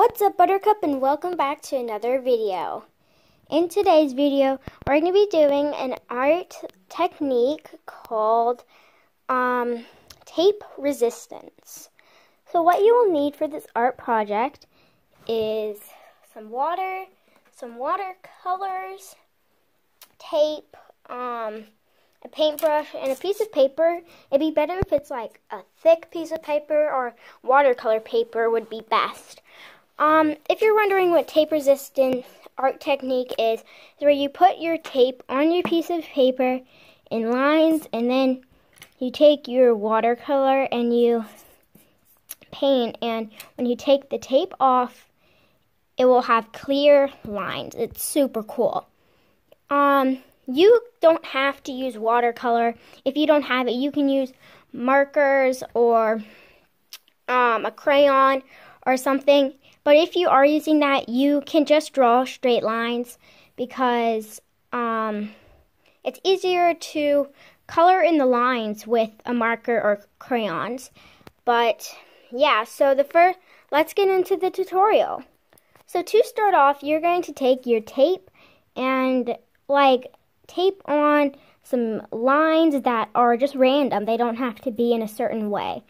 What's up Buttercup and welcome back to another video. In today's video we're going to be doing an art technique called um, tape resistance. So what you will need for this art project is some water, some watercolors, tape, um, a paintbrush, and a piece of paper. It'd be better if it's like a thick piece of paper or watercolor paper would be best. Um, if you're wondering what tape resistant art technique is, is where you put your tape on your piece of paper in lines and then you take your watercolor and you paint and when you take the tape off it will have clear lines. It's super cool. Um, you don't have to use watercolor. If you don't have it, you can use markers or um, a crayon or something. But if you are using that, you can just draw straight lines because um, it's easier to color in the lines with a marker or crayons. But yeah, so the first, let's get into the tutorial. So to start off, you're going to take your tape and like tape on some lines that are just random. They don't have to be in a certain way.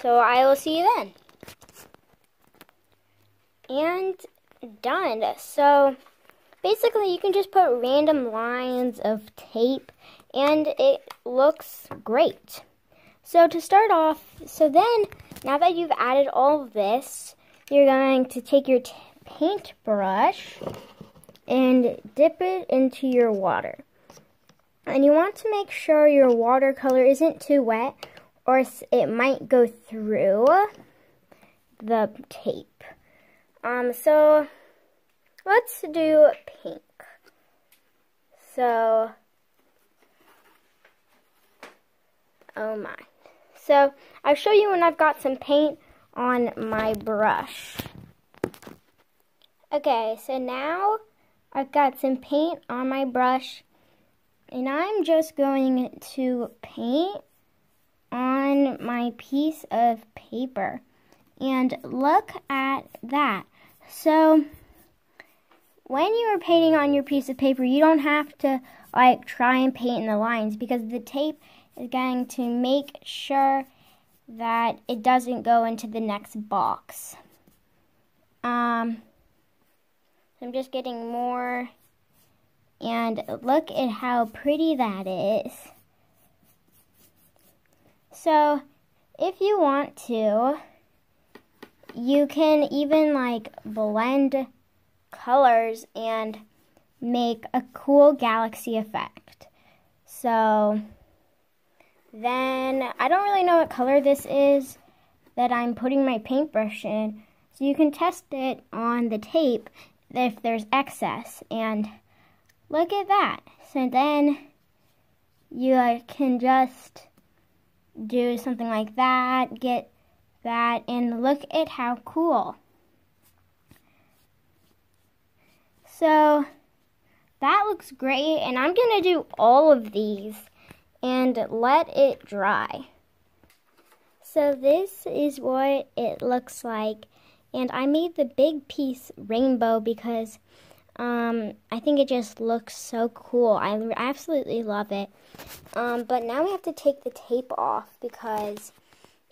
So I will see you then. And done. So basically you can just put random lines of tape and it looks great. So to start off, so then now that you've added all this, you're going to take your paintbrush and dip it into your water. And you want to make sure your watercolor isn't too wet or it might go through the tape. Um, so let's do pink. So, oh my. So I'll show you when I've got some paint on my brush. Okay, so now I've got some paint on my brush and I'm just going to paint on my piece of paper. And look at that. So, when you are painting on your piece of paper, you don't have to like try and paint in the lines because the tape is going to make sure that it doesn't go into the next box. Um, I'm just getting more and look at how pretty that is. So, if you want to, you can even like blend colors and make a cool galaxy effect. So, then I don't really know what color this is that I'm putting my paintbrush in. So you can test it on the tape if there's excess and Look at that. So then you uh, can just do something like that, get that, and look at how cool. So that looks great, and I'm going to do all of these and let it dry. So this is what it looks like, and I made the big piece rainbow because um, I think it just looks so cool. I absolutely love it. Um, but now we have to take the tape off because,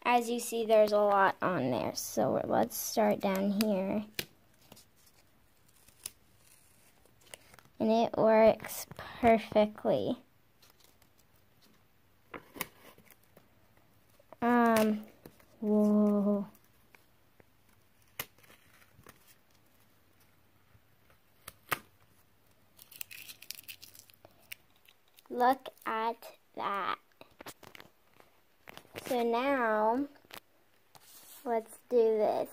as you see, there's a lot on there. So let's start down here. And it works perfectly. Um, whoa. Look at that. So now, let's do this.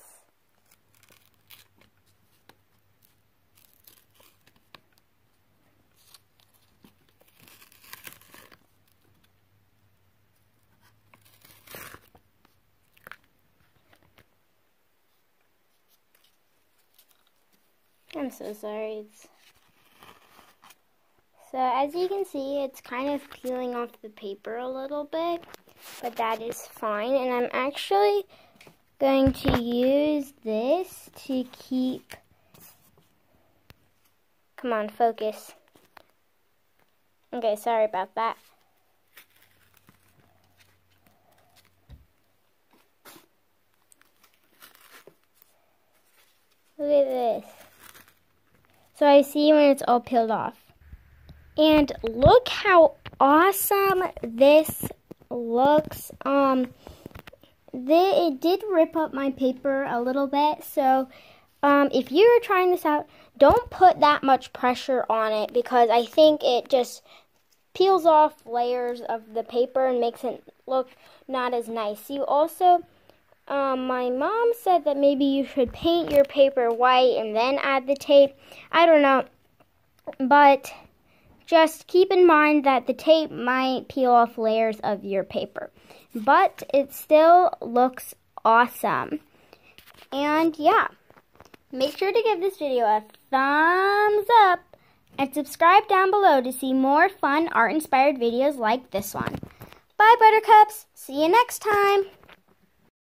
I'm so sorry. It's so as you can see, it's kind of peeling off the paper a little bit, but that is fine. And I'm actually going to use this to keep, come on, focus. Okay, sorry about that. Look at this. So I see when it's all peeled off. And look how awesome this looks. Um, they, it did rip up my paper a little bit. So um, if you're trying this out, don't put that much pressure on it because I think it just peels off layers of the paper and makes it look not as nice. You also um, my mom said that maybe you should paint your paper white and then add the tape. I don't know. But just keep in mind that the tape might peel off layers of your paper. But it still looks awesome. And yeah, make sure to give this video a thumbs up and subscribe down below to see more fun art-inspired videos like this one. Bye, Buttercups. See you next time.